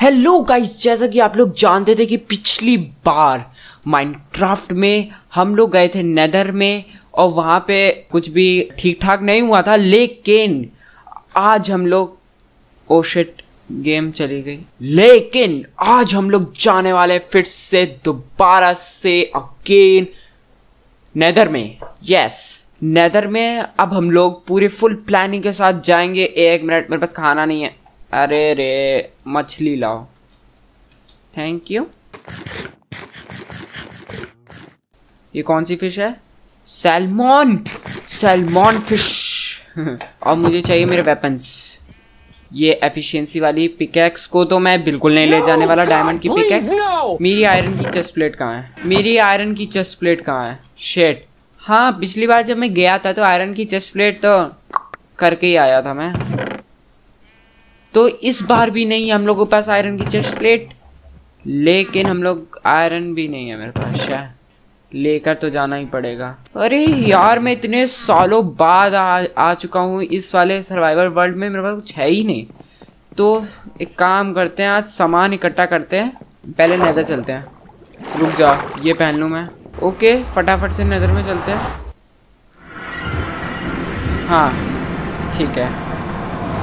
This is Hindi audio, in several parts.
हेलो गाइस जैसा कि आप लोग जानते थे कि पिछली बार माइनक्राफ्ट में हम लोग गए थे नेदर में और वहाँ पे कुछ भी ठीक ठाक नहीं हुआ था, लेकिन आज हम लोग ओ शिट गेम चली गई। लेकिन आज हम लोग जाने वाले फिर से दोबारा से अगेन नेदर में। यस नेदर में अब हम लोग पूरे फुल प्लानिंग के साथ जाएँगे। एक मिनट, मेरे पास खाना नहीं है। अरे रे मछली लाओ। थैंक यू ये कौन सी फ़िश है? सैलमॉन सैलमॉन फ़िश और मुझे चाहिए मेरे वेपन्स ये एफिशिएंसी वाली पिकेक्स को तो मैं बिल्कुल नहीं ले जाने वाला डायमंड की पिकेक्स मेरी आयरन की चेस्ट प्लेट कहाँ है? मेरी आयरन की चेस्ट प्लेट कहाँ है? शेट हाँ पिछली बार जब मैं गया था तो आयरन की चेस्ट प्लेट तो करके ही आया था मैं। तो इस बार भी नहीं हम लोगों के पास आयरन की चेस्ट प्लेट लेकिन हम लोग आयरन भी नहीं है मेरे पास शायद। लेकर तो जाना ही पड़ेगा। अरे यार मैं इतने सालों बाद आ, आ चुका हूँ इस वाले सर्वाइवल वर्ल्ड में मेरे पास कुछ है ही नहीं। तो एक काम करते हैं आज सामान इकट्ठा करते हैं पहले नेदर चलते हैं। रुक जा ये पहन लूँ मैं। ओके फटाफट से नज़र में चलते हैं। हाँ ठीक है।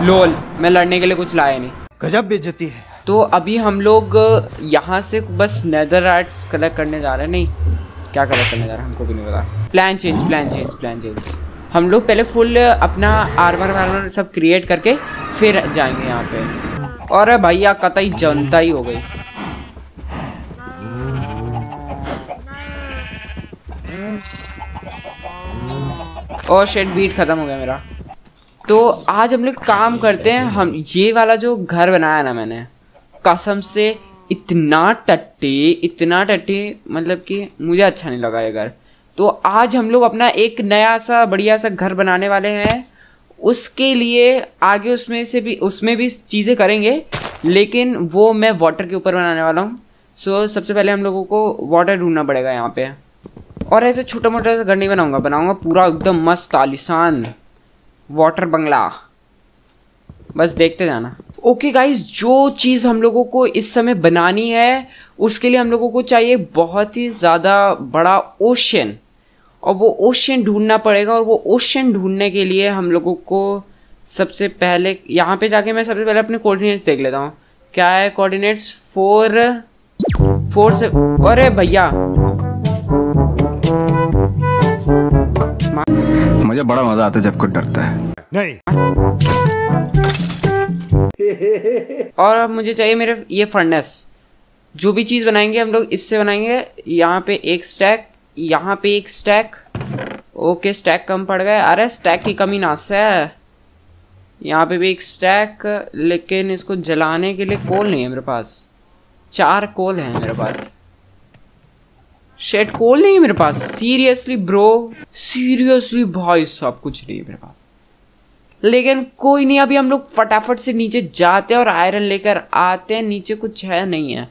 लोल मैं लड़ने के लिए कुछ लाया नहीं। गजब बेइज्जती है। तो अभी हम लोग यहाँ से बस नेदर आर्ट्स कलेक्ट करने जा रहे हैं। नहीं क्या कलेक्ट करने जा रहे हैं हमको भी नहीं पता। Plan change plan change plan change हम लोग पहले फुल अपना आर्मर वार्मर सब क्रिएट करके फिर जाएँगे यहाँ पे। और भैया कतई जनता ही हो गई। और शेड बीट खत्म हो गया मेरा। तो आज हम लोग काम करते हैं, हम, ये वाला जो घर बनाया ना मैंने, कसम से इतना टट्टी इतना टट्टी मतलब कि मुझे अच्छा नहीं लगा ये घर। तो आज हम लोग अपना एक नया सा बढ़िया सा घर बनाने वाले हैं। उसके लिए आगे उसमें से भी, उसमें भी चीज़ें करेंगे, लेकिन वो मैं वाटर के ऊपर बनाने वाला हूँ। सो सबसे पहले हम लोगों को वाटर ढूंढना पड़ेगा यहाँ पे। और ऐसे छोटा मोटा सा घर नहीं बनाऊँगा बनाऊँगा पूरा एकदम मस्त आलिशान। वाटर बंगला बस देखते जाना। ओके okay गाइस जो चीज़ हम लोगों को इस समय बनानी है, उसके लिए हम लोगों को चाहिए बहुत ही ज़्यादा बड़ा ओशन और वो ओशन ढूंढना पड़ेगा और वो ओशन ढूँढने के लिए हम लोगों को सबसे पहले, यहाँ पे जाके मैं सबसे पहले अपने कोऑर्डिनेट्स देख लेता हूँ। क्या है कोऑर्डिनेट्स फोर फोर से, अरे भैया मुझे बड़ा मज़ा आता है जब कुछ डरता है। नहीं। और अब मुझे चाहिए मेरे ये फर्नेस जो भी चीज़ बनाएँगे हम लोग इससे बनाएँगे। यहाँ पे एक स्टैक यहाँ पे एक स्टैक ओके स्टैक कम पड़ गए अरे स्टैक की कमी ना से है। यहाँ पे भी एक स्टैक लेकिन इसको जलाने के लिए कोल नहीं है मेरे पास। चार कोल है मेरे पास। शेट कोल नहीं है मेरे पास। सीरियसली ब्रो सीरियसली भाई साहब कुछ नहीं है मेरे पास। लेकिन कोई नहीं, अभी हम लोग फटाफट से नीचे जाते हैं और आयरन लेकर आते हैं। नीचे कुछ है नहीं है।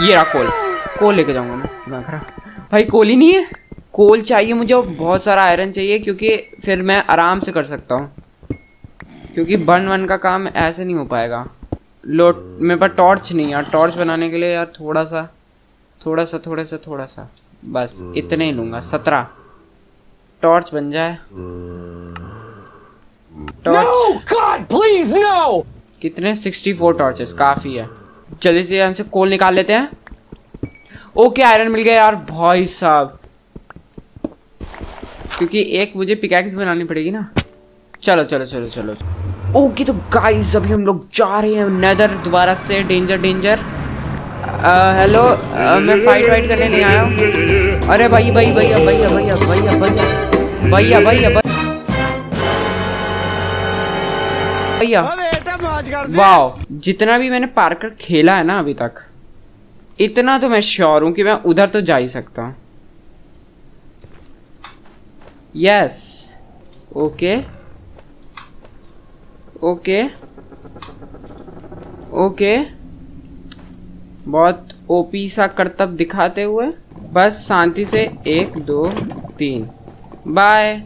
ये रहा कोल। कोल लेके जाऊँगा मैं। भाई, कोल ही नहीं है। कोल चाहिए मुझे और बहुत सारा आयरन चाहिए, क्योंकि फिर मैं आराम से कर सकता हूँ। क्योंकि बर्न वन का काम ऐसे नहीं हो पाएगा। लो मेरे पास टॉर्च नहीं है टॉर्च बनाने के लिए यार थोड़ा सा थोड़ा सा थोड़ा सा थोड़ा सा। बस इतने ही लूँगा। सत्रह। टॉर्च बन जाए। टॉर्च। प्लीज़ नो कितने? Sixty four torches. काफ़ी है। जल्दी से यहाँ से कोल निकाल लेते हैं। ओके आयरन मिल गया यार। भाई साहब। क्योंकि एक मुझे पिकैक्स बनानी पड़ेगी ना। चलो चलो चलो चलो। ओके तो गाइस अभी हम लोग जा रहे हैं। नेदर दोबारा से। डेंजर डेंजर हेलो मैं फाइट वाइट करने नहीं आया हूँ अरे भाई भाई भैया भैया भैया भैया भैया भैया भैया भैया वाओ जितना भी मैंने पार्कर खेला है ना अभी तक इतना तो मैं श्योर हूँ कि मैं उधर तो जा ही सकता हूँ यस ओके ओके ओके बहुत ओपी सा करतब दिखाते हुए, बस शांति से एक, दो, तीन। बाय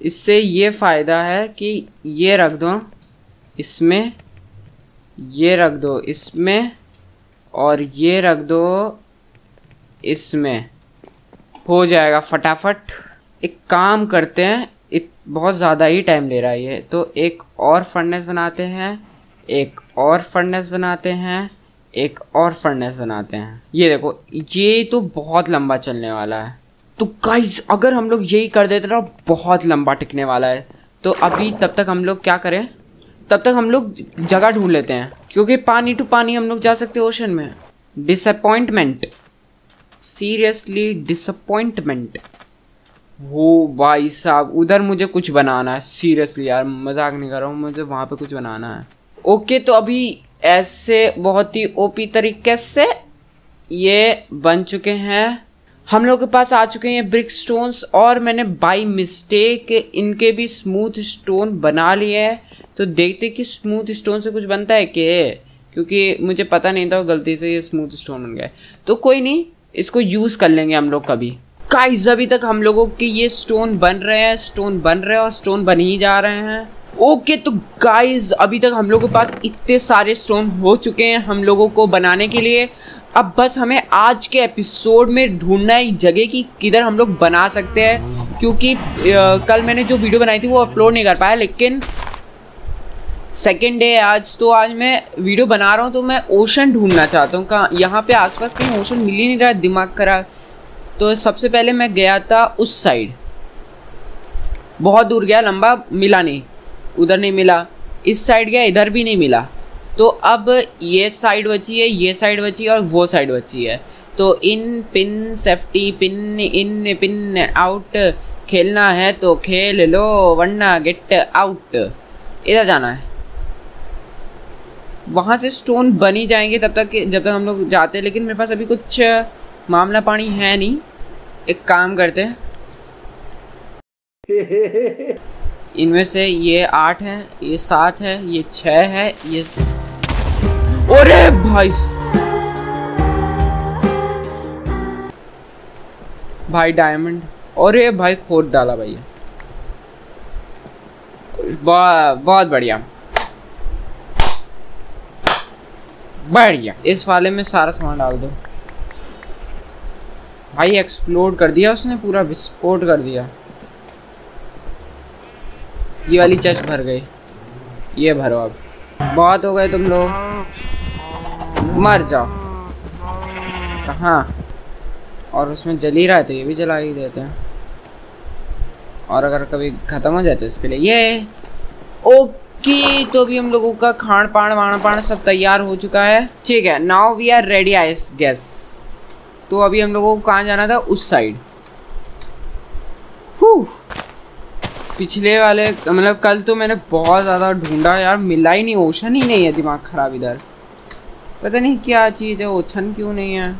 इससे ये फ़ायदा है कि ये रख दो, इसमें ये रख दो, इसमें और ये रख दो, इसमें। हो जाएगा फटाफट। एक काम करते हैं, इत, बहुत ज़्यादा ही टाइम ले रहा है ये। तो एक और फर्नेस बनाते हैं, एक और फर्नेस बनाते हैं एक और फर्नेस बनाते हैं। ये देखो, ये तो बहुत लंबा चलने वाला है। तो गाइस अगर हम लोग यही कर देते ना, बहुत लंबा टिकने वाला है। तो अभी तब तक हम लोग क्या करें? तब तक हम लोग जगह ढूंढ लेते हैं। क्योंकि पानी टू पानी हम लोग जा सकते हैं ओशन में। डिसअपॉइंटमेंट सीरियसली डिसअपॉइंटमेंट वो भाई साहब, उधर मुझे कुछ बनाना है। सीरियसली यार, मज़ाक नहीं कर रहा हूँ, मुझे वहाँ पे कुछ बनाना है। ओके तो अभी ऐसे बहुत ही ओपी तरीके से ये बन चुके हैं। हम लोग के पास आ चुके हैं ब्रिक स्टोन्स और मैंने बाई मिस्टेक इनके भी स्मूथ स्टोन बना लिए हैं। तो देखते कि स्मूथ स्टोन से कुछ बनता है कि क्योंकि मुझे पता नहीं था गलती से ये स्मूथ स्टोन बन गया तो कोई नहीं, इसको यूज़ कर लेंगे हम लोग कभी। गाइस अभी तक हम लोगों के ये स्टोन बन रहे हैं स्टोन बन रहे हैं और स्टोन बन ही जा रहे हैं। ओके okay, तो गाइस अभी तक हम लोगों के पास इतने सारे स्टोन हो चुके हैं हम लोगों को बनाने के लिए। अब बस हमें आज के एपिसोड में ढूंढना है जगह की किधर हम लोग बना सकते हैं क्योंकि आ, कल मैंने जो वीडियो बनाई थी वो अपलोड नहीं कर पाया लेकिन सेकेंड डे आज तो आज मैं वीडियो बना रहा हूँ तो मैं ओशन ढूंढना चाहता हूँ। कहाँ यहाँ पे आसपास कहीं ओशन मिल ही नहीं रहा दिमाग खराब। तो सबसे पहले मैं गया था उस साइड बहुत दूर गया लंबा मिला नहीं। उधर नहीं मिला, इस साइड गया, इधर भी नहीं मिला। तो अब ये साइड बची है, ये साइड बची है और वो साइड बची है। तो इन पिन सेफ्टी पिन इन पिन आउट खेलना है तो खेल लो, वरना गेट आउट इधर जाना है। वहाँ से स्टोन बनी जाएँगे तब तक जब तक हम लोग जाते हैं, लेकिन मेरे पास अभी कुछ मामला पानी है नहीं। एक काम करते हैं। इनमें से ये आठ है, ये सात है, ये छः है, ये अरे भाई भाई डायमंड अरे भाई खोद डाला भैया बहुत बढ़िया। बढ़िया। इस वाले में सारा सामान डाल दो। भाई एक्सप्लोड कर दिया उसने, पूरा विस्फोट कर दिया। ये वाली चेस्ट भर गई। ये भरो अब। बहुत हो गए तुम लोग। मर जाओ। कहाँ? और उसमें जल रहा है तो ये भी जला ही देते हैं। और अगर कभी ख़त्म हो जाए तो इसके लिए। ये! ओके तो अभी हम लोगों का खान पान वाण पान सब तैयार हो चुका है। ठीक है now we are ready I guess तो अभी हम लोगों को कहाँ जाना था? उस साइड पिछले वाले मतलब कल तो मैंने बहुत ज़्यादा ढूंढा यार मिला ही नहीं ओशन ही नहीं है दिमाग ख़राब इधर पता नहीं क्या चीज़ है ओशन क्यों नहीं है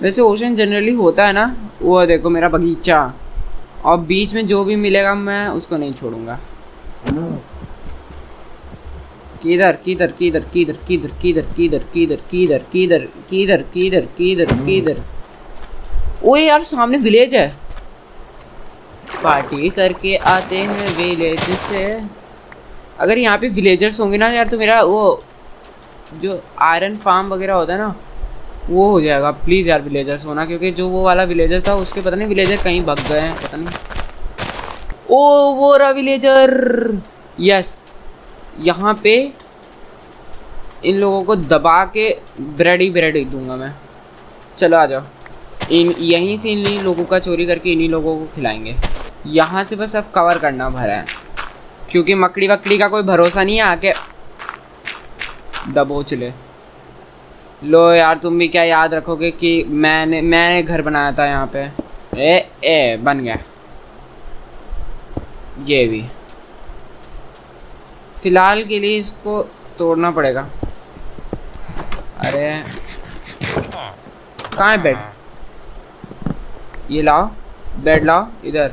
वैसे ओशन जनरली होता है ना वो देखो मेरा बगीचा और बीच में जो भी मिलेगा मैं उसको नहीं छोड़ूँगा किधर किधर किधर किधर किधर किधर किधर किधर किधर किधर किधर किधर किधर किधर ओए यार सामने विलेज है पार्टी करके आते हैं विलेज से। अगर यहाँ पे विलेजर्स होंगे ना यार तो मेरा वो जो आयरन फार्म वगैरह होता है ना, वो हो जाएगा। प्लीज़ यार विलेजर्स होना, क्योंकि जो वो वाला विलेजर था, उसके पता नहीं विलेजर कहीं भग गए हैं, पता नहीं। ओ, वो रहा विलेजर यस यहाँ पे इन लोगों को दबा के ब्रेड ही ब्रेड ही दूँगा मैं। चलो आ जाओ। इन, यहीं से इन लोगों का चोरी करके इन्हीं लोगों को खिलाएँगे। यहाँ से बस अब कवर करना भरा है। क्योंकि मकड़ी वकड़ी का कोई भरोसा नहीं है, आके दबोच ले। लो यार, तुम भी क्या याद रखोगे कि मैंने मैंने घर बनाया था यहाँ पे। ए ए, बन गया। ये भी। फ़िलहाल के लिए इसको तोड़ना पड़ेगा। अरे। कहाँ है बेड ये लाओ। बेड लाओ, इधर।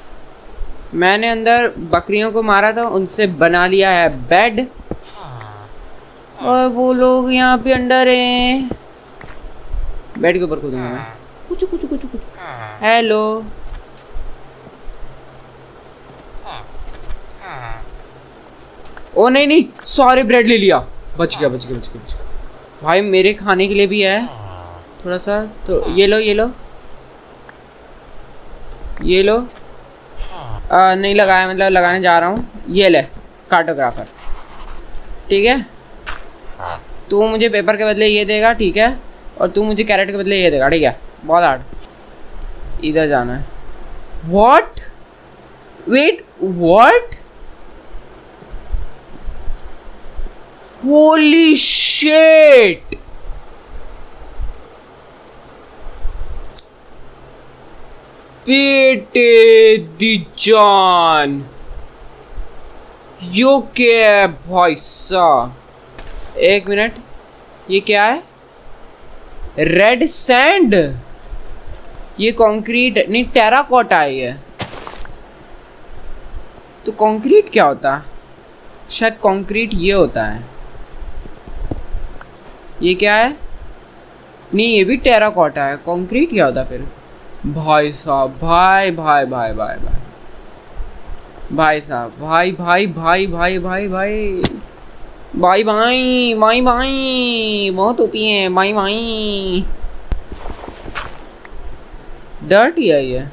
मैंने अंदर बकरियों को मारा था उनसे बना लिया है बेड और वो लोग यहाँ पे अंडर हैं। बेड के ऊपर कूदूँगा मैं। कुछ कुछ कुछ कुछ हेलो ओ नहीं नहीं सॉरी ब्रेड ले लिया। बच गया बच गया बच गया बच गया। भाई मेरे खाने के लिए भी है। थोड़ा सा तो ये लो ये लो। ये लो। आ, नहीं लगाया मतलब लगाने जा रहा हूँ। ये ले कार्टोग्राफर ठीक है? हाँ। तू मुझे पेपर के बदले ये देगा ठीक है? और तू मुझे कैरेट के बदले ये देगा ठीक है? बहुत हार्ड इधर जाना है। What wait what holy shit बेटे दी जान। यो क्या है भाई साहब? एक मिनट, ये क्या है? रेड सैंड ये कंक्रीट नहीं टेराकोटा है ये। तो कंक्रीट क्या होता? है शायद कंक्रीट ये होता है। ये क्या है? नहीं, ये भी टेराकोटा है। कंक्रीट क्या होता फिर? भाई साहब भाई भाई भाई भाई भाई भाई साहब भाई भाई भाई भाई भाई भाई भाई भाई भाई भाई बहुत होती है भाई भाई डर्ट ही है ये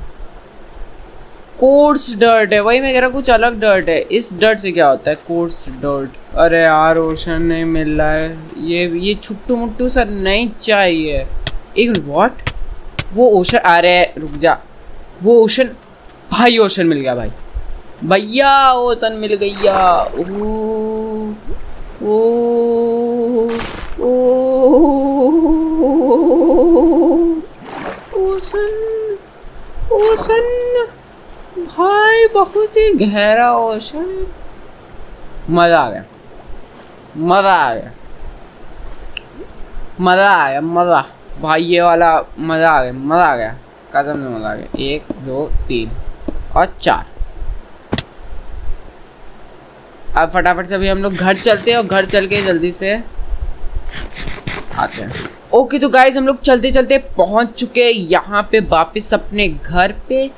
कोर्स डर्ट है वही मैं कह रहा कुछ अलग डर्ट है इस डर्ट से क्या होता है कोर्स डर्ट अरे यार ओशन नहीं मिल रहा है ये ये छुट्टू मुट्टू सर नहीं चाहिए एक मिनट व्हाट वो ओशन आ रहे रुक जा वो ओशन भाई ओशन मिल गया भाई भैया ओशन मिल गया ओ ओ ओशन ओशन भाई बहुत ही गहरा ओशन मज़ा आ गया मज़ा आ गया मज़ा आया मज़ा भाई, ये वाला मज़ा आ गया, मज़ा आ गया। कसम से मज़ा आ गया। एक, दो, तीन और चार। अब फटाफट से अभी हम लोग घर चलते हैं और घर चल के जल्दी से आते हैं। ओके तो गाइज़ हम लोग चलते चलते पहुँच चुके हैं यहाँ पे वापस अपने घर पे।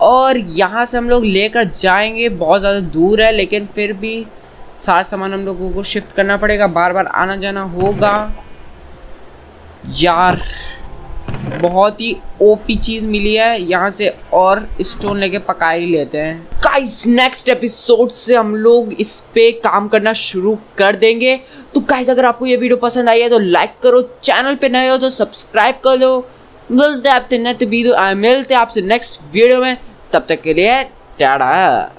और यहाँ से हम लोग लेकर जाएँगे। बहुत ज़्यादा दूर है, लेकिन फिर भी सारा सामान हम लोगों को शिफ्ट करना पड़ेगा। बार बार आना जाना होगा। यार, बहुत ही ओपी चीज़ मिली है। यहाँ से और स्टोन लेके पका ही लेते हैं। गाइस नेक्स्ट एपिसोड से हम लोग इस पे काम करना शुरू कर देंगे। तो गाइस अगर आपको ये वीडियो पसंद आई है तो लाइक करो। चैनल पे नए हो तो सब्सक्राइब कर दो मिलते आपसे नेक्स्ट वीडियो मिलते आपसे नेक्स्ट वीडियो में। तब तक के लिए, टाटा।